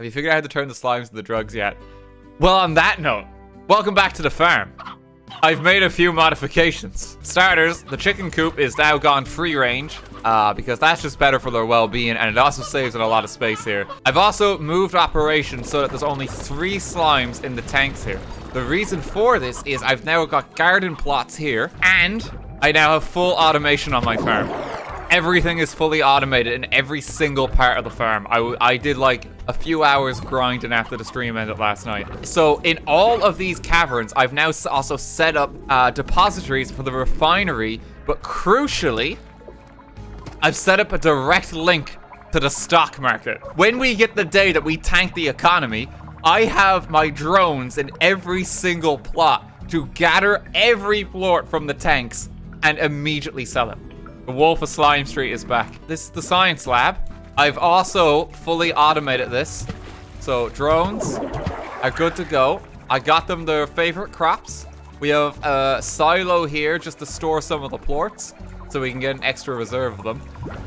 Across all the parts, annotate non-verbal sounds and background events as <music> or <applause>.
Have you figured out how to turn the slimes into drugs yet? Well, on that note, welcome back to the farm. I've made a few modifications. Starters, the chicken coop is now gone free range, uh, because that's just better for their well-being, and it also saves in a lot of space here. I've also moved operations so that there's only three slimes in the tanks here. The reason for this is I've now got garden plots here, and I now have full automation on my farm. Everything is fully automated in every single part of the farm. I, I did like a few hours grinding after the stream ended last night. So in all of these caverns, I've now also set up uh, depositories for the refinery, but crucially, I've set up a direct link to the stock market. When we get the day that we tank the economy, I have my drones in every single plot to gather every plort from the tanks and immediately sell it. The Wolf of Slime Street is back. This is the science lab. I've also fully automated this. So drones are good to go. I got them their favorite crops. We have a silo here just to store some of the plorts so we can get an extra reserve of them.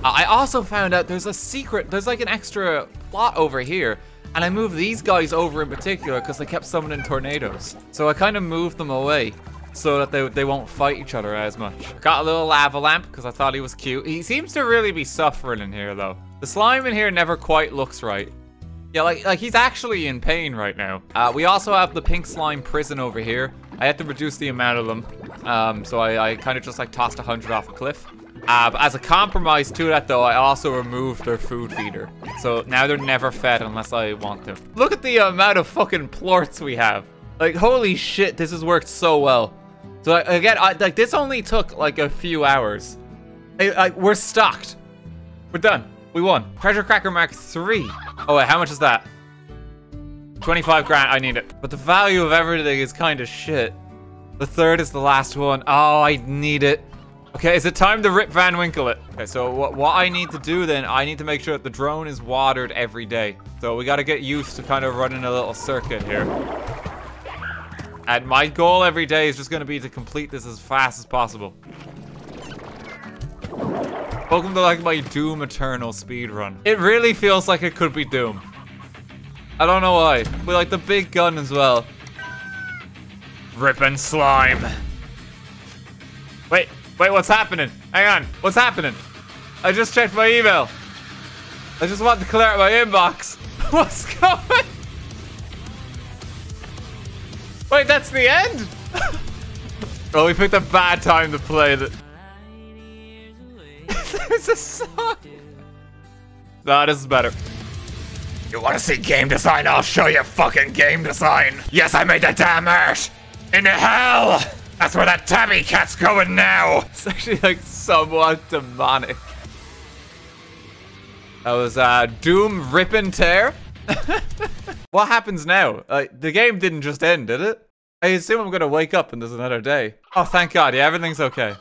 Uh, I also found out there's a secret, there's like an extra plot over here and I moved these guys over in particular because they kept summoning tornadoes. So I kind of moved them away so that they, they won't fight each other as much. Got a little lava lamp because I thought he was cute. He seems to really be suffering in here though. The slime in here never quite looks right. Yeah, like, like he's actually in pain right now. Uh, we also have the pink slime prison over here. I had to reduce the amount of them. Um, so I, I kind of just like tossed a 100 off a cliff. Uh, as a compromise to that though, I also removed their food feeder. So now they're never fed unless I want them. Look at the amount of fucking plorts we have. Like, holy shit, this has worked so well. So again, I, like this only took like a few hours. I, I, we're stocked. We're done. We won. Treasure Cracker Mark 3. Oh wait, how much is that? 25 grand, I need it. But the value of everything is kind of shit. The third is the last one. Oh, I need it. Okay, is it time to Rip Van Winkle it? Okay, so what, what I need to do then, I need to make sure that the drone is watered every day. So we got to get used to kind of running a little circuit here. And my goal every day is just going to be to complete this as fast as possible. Welcome to like my Doom Eternal speed run. It really feels like it could be Doom. I don't know why. With like the big gun as well. Ripping slime. Wait, wait, what's happening? Hang on, what's happening? I just checked my email. I just want to clear out my inbox. <laughs> What's going Wait, that's the end? <laughs> oh, we picked a bad time to play that. <laughs> There's a song. Nah, this is better. You want to see game design? I'll show you fucking game design. Yes, I made the damn art. In hell. That's where that tabby cat's going now. It's actually like somewhat demonic. That was uh, Doom Rip and Tear. What happens now? Like, the game didn't just end, did it? I assume I'm gonna wake up and there's another day. Oh, thank God. Yeah, everything's okay.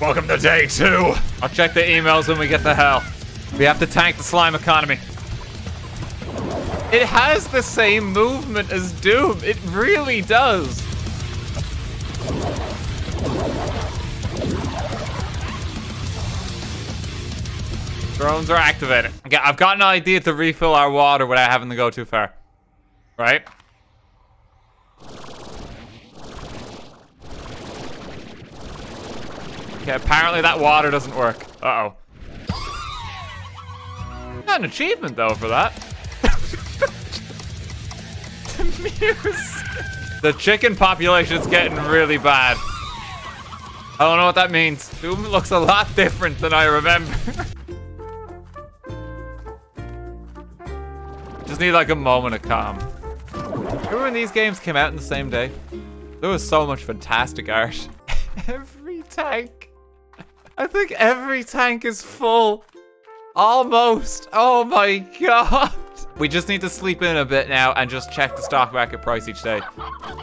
Welcome to day two. I'll check the emails when we get to hell. We have to tank the slime economy. It has the same movement as Doom. It really does. Drones are activated. Okay, I've got an idea to refill our water without having to go too far. Right? Okay, apparently that water doesn't work. Uh-oh. Got an achievement, though, for that. the The chicken population is getting really bad. I don't know what that means. Doom looks a lot different than I remember. <laughs> Just need like a moment of calm. Remember when these games came out in the same day? There was so much fantastic art. <laughs> Every tank. I think every tank is full. Almost. Oh my god. We just need to sleep in a bit now and just check the stock market price each day.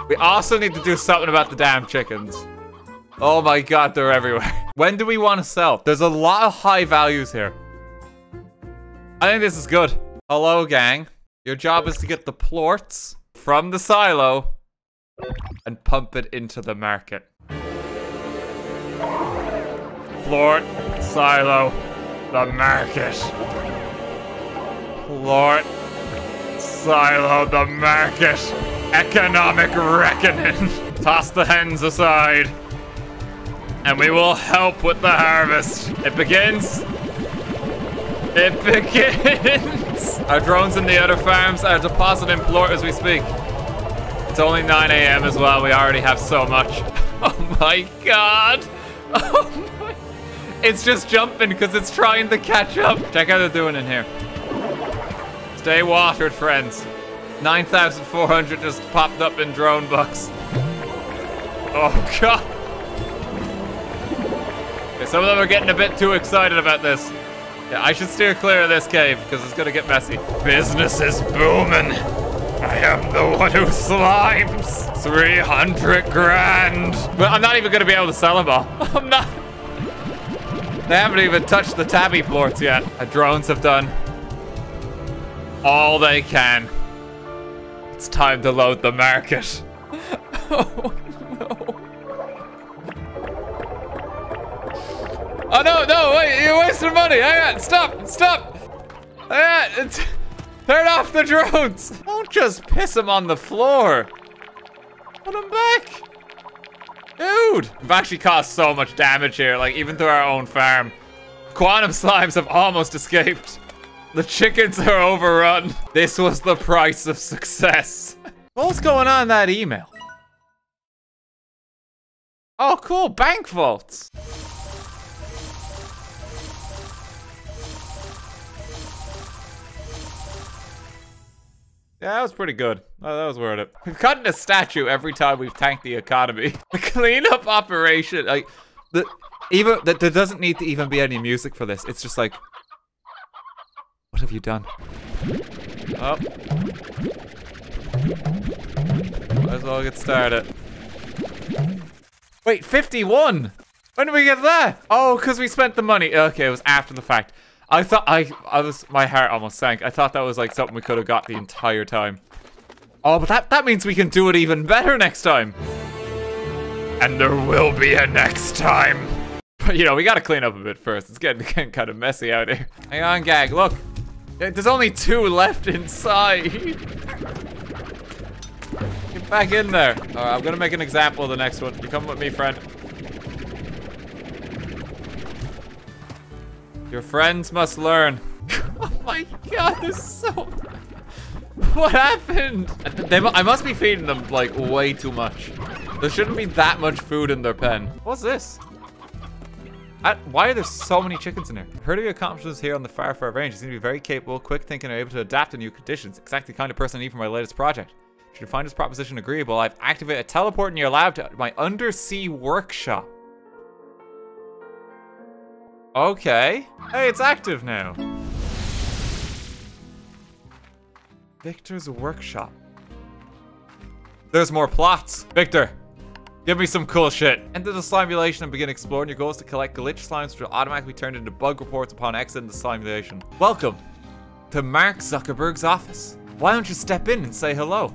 We also need to do something about the damn chickens. Oh my god, they're everywhere. <laughs> When do we want to sell? There's a lot of high values here. I think this is good. Hello, gang. Your job is to get the plorts from the silo and pump it into the market. Plort, silo. the market. Lord, silo the market. Economic reckoning. <laughs> Toss the hens aside. And we will help with the harvest. It begins. It begins. <laughs> Our drones in the other farms are depositing plort as we speak. It's only 9 a.m. as well. We already have so much. <laughs> Oh my god. <laughs> Oh my. It's just jumping because it's trying to catch up. Check how they're doing in here. Stay watered, friends. 9,400 just popped up in drone bucks. <laughs> Oh god. Okay, some of them are getting a bit too excited about this. Yeah, I should steer clear of this cave because it's gonna get messy. Business is booming. I am the one who slimes. 300 grand. But I'm not even gonna be able to sell them all. <laughs> I'm not. They haven't even touched the tabby plorts yet. The drones have done all they can. It's time to load the market. <laughs> oh Oh no, no, wait, you're wasting money. Hang on, stop, stop. Hang on. Turn off the drones! Don't just piss them on the floor. Put them back. Dude! We've actually caused so much damage here, like even through our own farm. Quantum slimes have almost escaped. The chickens are overrun. This was the price of success. What's going on in that email? Oh, cool, bank vaults. Yeah, that was pretty good. Oh, that was worth it. We've gotten a statue every time we've tanked the economy. <laughs> The cleanup operation, like, the even that there doesn't need to even be any music for this. It's just like, what have you done? Oh, might as well get started. Wait, 51. When did we get that? Oh, because we spent the money. Okay, it was after the fact. I thought I, I was, my heart almost sank. I thought that was like something we could have got the entire time. Oh, but that, that means we can do it even better next time. And there will be a next time. But, you know, we gotta clean up a bit first. It's getting, <laughs> getting kind of messy out here. Hang on, Gag, look. There's only two left inside. Get back in there. All right, I'm gonna make an example of the next one. You come with me, friend. Your friends must learn. <laughs> oh my god, there's so... <laughs> What happened? They, I must be feeding them, like, way too much. There shouldn't be that much food in their pen. What's this? I, why are there so many chickens in here? Heard of your accomplishments here on the far range. You seem to be very capable, quick thinking, and able to adapt to new conditions. Exactly the kind of person I need for my latest project. Should you find this proposition agreeable, I've activated a teleport in your lab to my undersea workshop. Okay. Hey, it's active now. Viktor's workshop. There's more plots. Victor, give me some cool shit. Enter the simulation and begin exploring. Your goal is to collect glitch slimes which will automatically turn into bug reports upon exiting the simulation. Welcome to Mark Zuckerberg's office. Why don't you step in and say hello?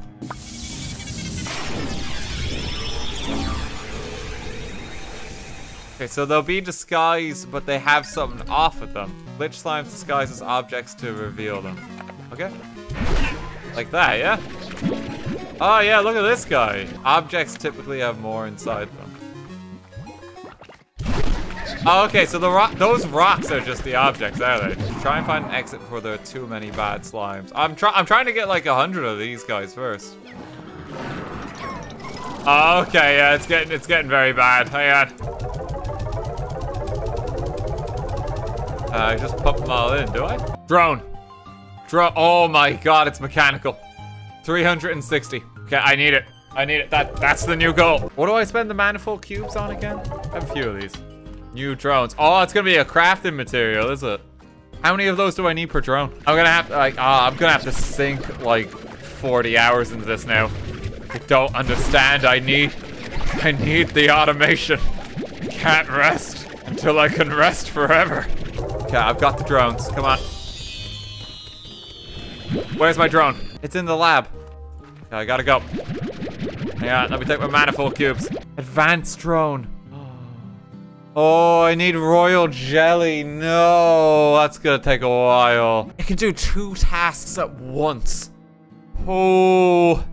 Okay, so they'll be disguised, but they have something off of them. Glitch slimes disguise as objects to reveal them. Okay. Like that, yeah? Oh yeah, look at this guy. Objects typically have more inside them. Oh, okay, so the rock, those rocks are just the objects, are they? Try and find an exit before there are too many bad slimes. I'm trying. I'm trying to get like a hundred of these guys first. Oh, okay, yeah, it's getting it's getting very bad. Hang on. Uh, I just pop them all in, do I? Drone. Drone. Oh my god, it's mechanical. 360. Okay, I need it. I need it. That That's the new goal. What do I spend the manifold cubes on again? I have a few of these. New drones. Oh, it's gonna be a crafting material, is it? How many of those do I need per drone? I'm gonna have to, like, oh, I'm gonna have to sink, like, 40 hours into this now. I don't understand. I need, I need the automation. I can't rest until I can rest forever. Okay, I've got the drones. Come on. Where's my drone? It's in the lab. Okay, I gotta go. Yeah, let me take my manifold cubes. Advanced drone. <gasps> Oh, I need royal jelly. No, that's gonna take a while. I can do two tasks at once. Oh.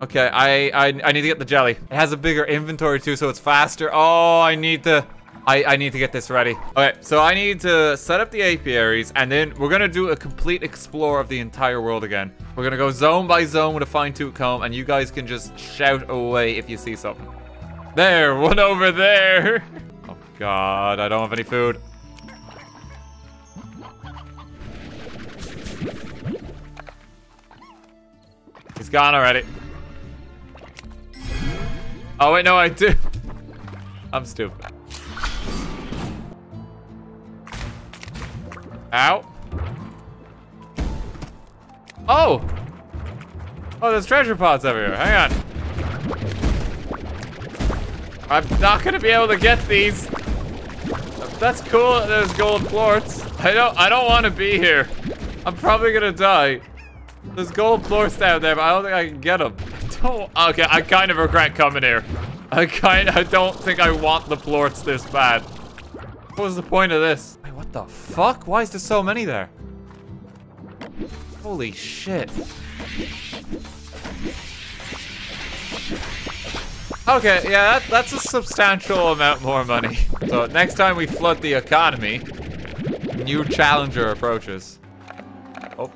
Okay, I, I I need to get the jelly. It has a bigger inventory too, so it's faster. Oh, I need to I, I need to get this ready. Okay, so I need to set up the apiaries, and then we're gonna do a complete explore of the entire world again. We're gonna go zone by zone with a fine-tooth comb, and you guys can just shout away if you see something. There, one over there. <laughs> Oh God, I don't have any food. He's gone already. Oh wait, no, I do. <laughs> I'm stupid. Ow. Oh! Oh, there's treasure pots everywhere. Hang on. I'm not gonna be able to get these. That's cool. There's gold plorts. I don't. I don't want to be here. I'm probably gonna die. There's gold plorts down there, but I don't think I can get them. Don't. Okay, I kind of regret coming here. I kind. I don't think I want the plorts this bad. What was the point of this? What the fuck? Why is there so many there? Holy shit. Okay, yeah, that, that's a substantial amount more money. So next time we flood the economy, new challenger approaches. Oh.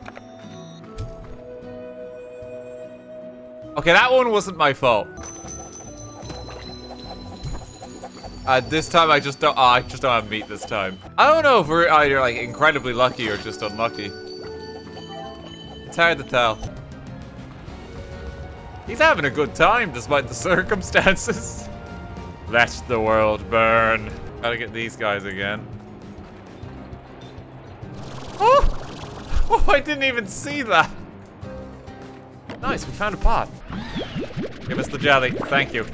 Okay, that one wasn't my fault. Uh, this time I just don't, oh, I just don't have meat this time. I don't know if we're either like incredibly lucky or just unlucky. It's hard to tell. He's having a good time despite the <laughs> circumstances. Let the world burn. Gotta get these guys again. Oh! Oh, I didn't even see that. Nice, we found a pot. Give us the jelly, thank you.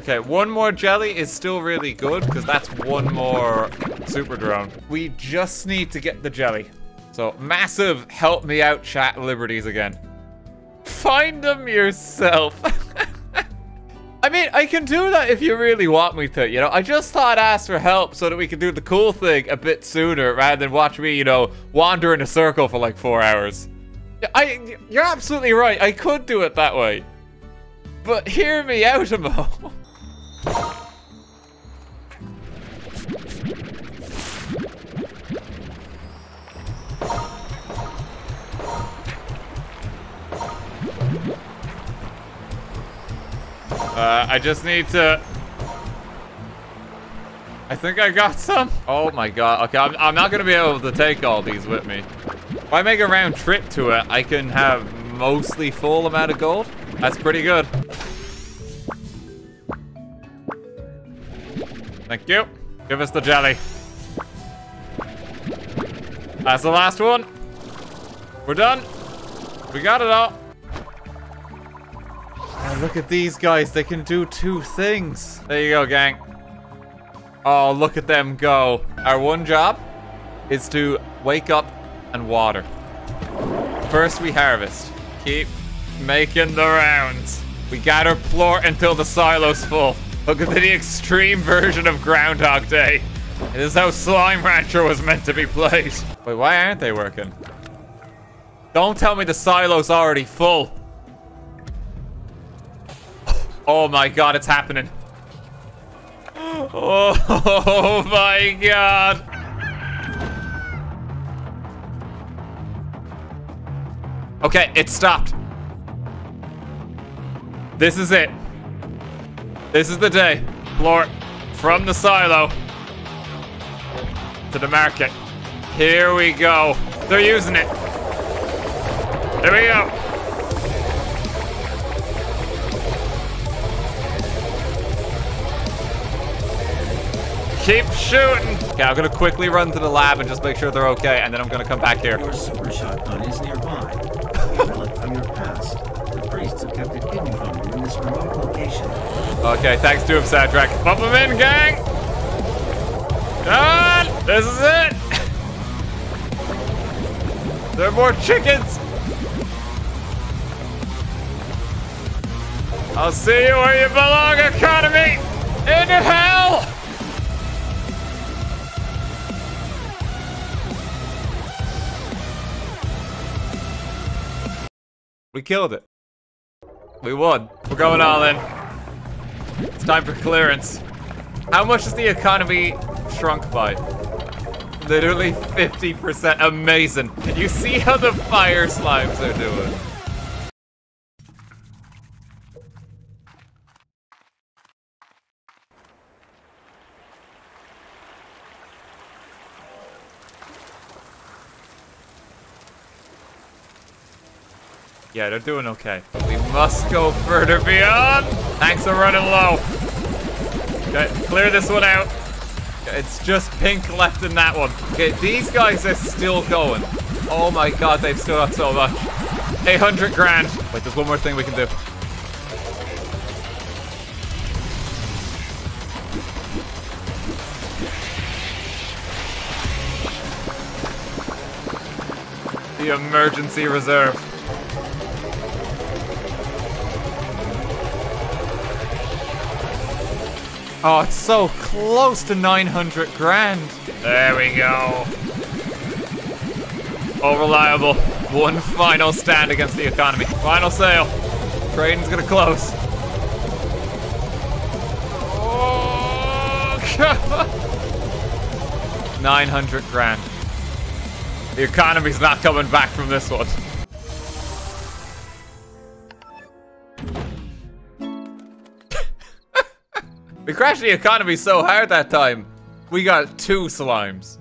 Okay, one more jelly is still really good because that's one more super drone. We just need to get the jelly. So massive help me out chat liberties again. Find them yourself. <laughs> I mean, I can do that if you really want me to, you know? I just thought I'd ask for help so that we could do the cool thing a bit sooner rather than watch me, you know, wander in a circle for like four hours. I, you're absolutely right. I could do it that way. But hear me out, Amo. <laughs> Uh, I just need to... I think I got some. Oh my god. Okay, I'm, I'm not going to be able to take all these with me. If I make a round trip to it, I can have mostly full amount of gold. That's pretty good. Thank you. Give us the jelly. That's the last one. We're done. We got it all. Look at these guys. They can do two things. There you go, gang. Oh, look at them go. Our one job is to wake up and water. First, we harvest. Keep making the rounds. We gather plort until the silo's full. Look at the extreme version of Groundhog Day. This is how Slime Rancher was meant to be played. Wait, why aren't they working? Don't tell me the silo's already full. Oh my god, it's happening. Oh, <laughs> my god. Okay, it stopped. This is it. This is the day. Plort, from the silo to the market. Here we go. They're using it. There we go. Keep shooting. Okay, I'm gonna quickly run to the lab and just make sure they're okay, and then I'm gonna come back here. Your super shotgun is nearby. <laughs> Relic from your past. The priests have kept it hidden from you in this remote location. Okay, thanks to him, Sadrak. Bump him in, gang! Done! This is it! <laughs> there are more chickens! I'll see you where you belong! We killed it. We won. We're going all in. It's time for clearance. How much is the economy shrunk by? Literally 50%. Amazing. You see how the fire slimes are doing? Yeah, they're doing okay. We must go further beyond. Thanks for running low. Okay, clear this one out. It's just pink left in that one. Okay, these guys are still going. Oh my god, they've still got so much. 800 grand. Wait, there's one more thing we can do. The emergency reserve. Oh, it's so close to 900 grand. There we go. Oh, reliable. One final stand against the economy. Final sale. Trading's gonna close. <laughs> Oh, 900 grand. The economy's not coming back from this one. We crashed the economy so hard that time. We got two slimes.